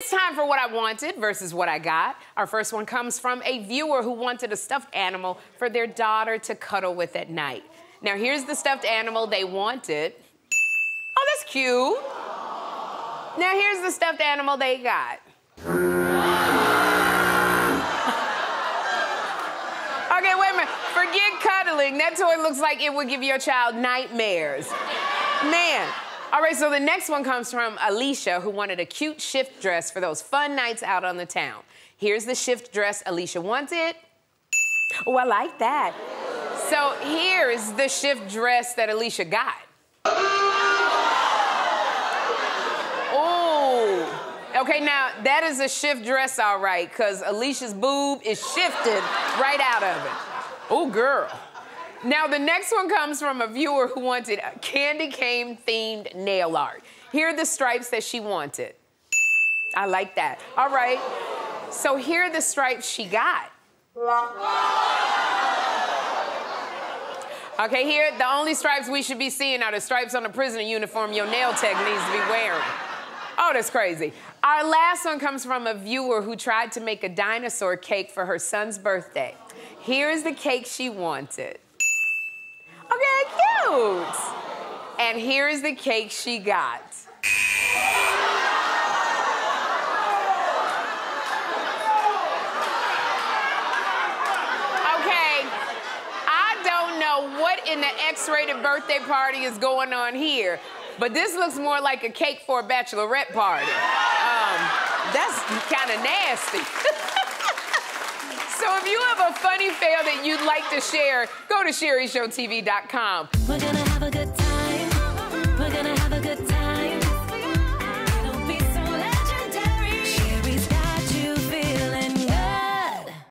It's time for what I wanted versus what I got. Our first one comes from a viewer who wanted a stuffed animal for their daughter to cuddle with at night. Now, here's the stuffed animal they wanted. Oh, that's cute. Now, here's the stuffed animal they got. Okay, wait a minute. Forget cuddling. That toy looks like it would give your child nightmares. Man. All right, so the next one comes from Alicia, who wanted a cute shift dress for those fun nights out on the town. Here's the shift dress Alicia wanted. Oh, I like that. So here's the shift dress that Alicia got. Oh. Okay, now that is a shift dress, all right, because Alicia's boob is shifted right out of it. Oh, girl. Now, the next one comes from a viewer who wanted candy cane themed nail art. Here are the stripes that she wanted. I like that. All right. So here are the stripes she got. Okay, here, the only stripes we should be seeing are the stripes on the prisoner uniform your nail tech needs to be wearing. Oh, that's crazy. Our last one comes from a viewer who tried to make a dinosaur cake for her son's birthday. Here's the cake she wanted. Cute. And here's the cake she got. Okay, I don't know what in the X-rated birthday party is going on here, but this looks more like a cake for a bachelorette party. Um, that's kind of nasty. if you have a funny fail that you'd like to share, go to SherriShowTV.com. We're gonna have a good